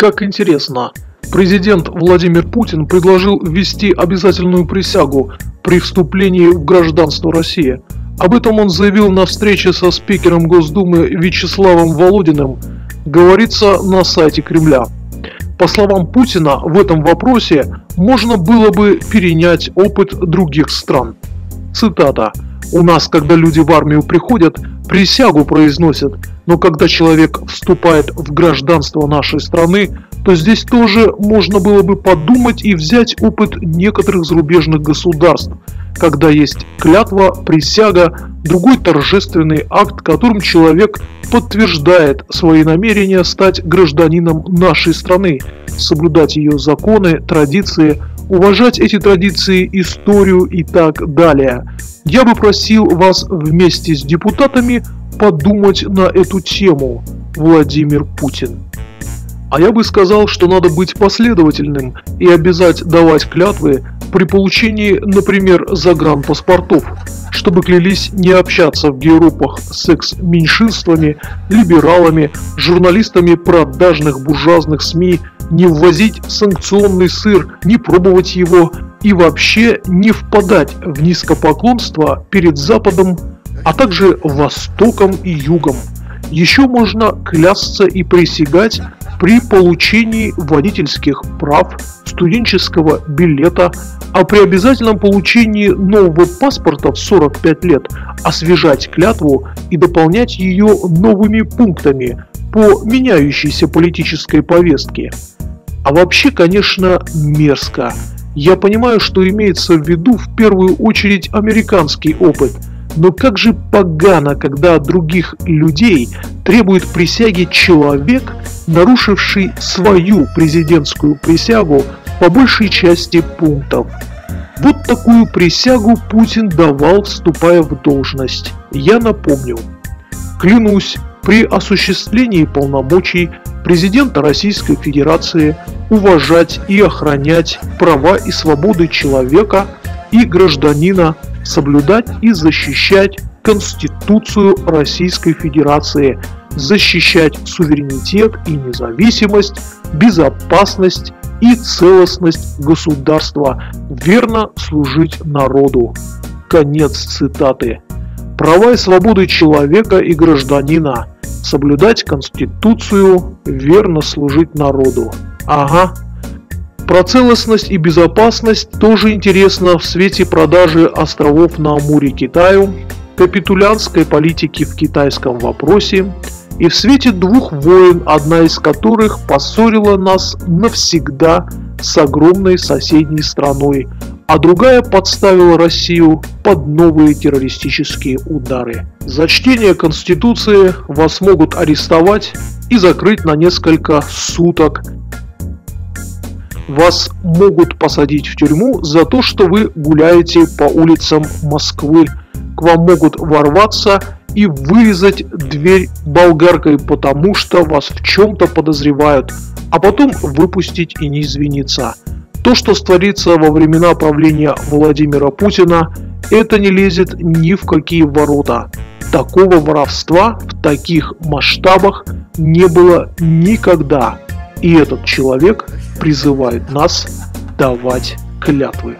Как интересно, президент Владимир Путин предложил ввести обязательную присягу при вступлении в гражданство России. Об этом он заявил на встрече со спикером Госдумы Вячеславом Володиным, говорится на сайте Кремля. По словам Путина, в этом вопросе можно было бы перенять опыт других стран. Цитата. «У нас, когда люди в армию приходят, присягу произносят, но когда человек вступает в гражданство нашей страны, то здесь тоже можно было бы подумать и взять опыт некоторых зарубежных государств, когда есть клятва, присяга, другой торжественный акт, которым человек подтверждает свои намерения стать гражданином нашей страны, соблюдать ее законы, традиции, уважать эти традиции, историю и так далее. Я бы просил вас вместе с депутатами подумать на эту тему, Владимир Путин. А я бы сказал, что надо быть последовательным и обязать давать клятвы при получении, например, загранпаспортов, чтобы клялись не общаться в гейропах с секс-меньшинствами, либералами, журналистами продажных буржуазных СМИ, не ввозить санкционный сыр, не пробовать его и вообще не впадать в низкопоклонство перед Западом а также Востоком и Югом. Еще можно клясться и присягать при получении водительских прав, студенческого билета, а при обязательном получении нового паспорта в 45 лет освежать клятву и дополнять ее новыми пунктами по меняющейся политической повестке. А вообще, конечно, мерзко. Я понимаю, что имеется в виду в первую очередь американский опыт – но как же погано, когда других людей требует присяги человек, нарушивший свою президентскую присягу по большей части пунктов. Вот такую присягу Путин давал, вступая в должность. Я напомню. Клянусь, при осуществлении полномочий президента Российской Федерации уважать и охранять права и свободы человека и гражданина соблюдать и защищать Конституцию Российской Федерации, защищать суверенитет и независимость, безопасность и целостность государства, верно служить народу. Конец цитаты. Права и свободы человека и гражданина. Соблюдать Конституцию, верно служить народу. Ага, про целостность и безопасность тоже интересно в свете продажи островов на Амуре Китаю, капитулянской политики в китайском вопросе и в свете двух войн, одна из которых поссорила нас навсегда с огромной соседней страной, а другая подставила Россию под новые террористические удары. За чтение Конституции вас могут арестовать и закрыть на несколько суток вас могут посадить в тюрьму за то, что вы гуляете по улицам Москвы. Вам могут ворваться и вырезать дверь болгаркой, потому что вас в чем-то подозревают, а потом выпустить и не извиниться. То, что створится во времена правления Владимира Путина, это не лезет ни в какие ворота. Такого воровства в таких масштабах не было никогда. И этот человек призывает нас давать клятвы.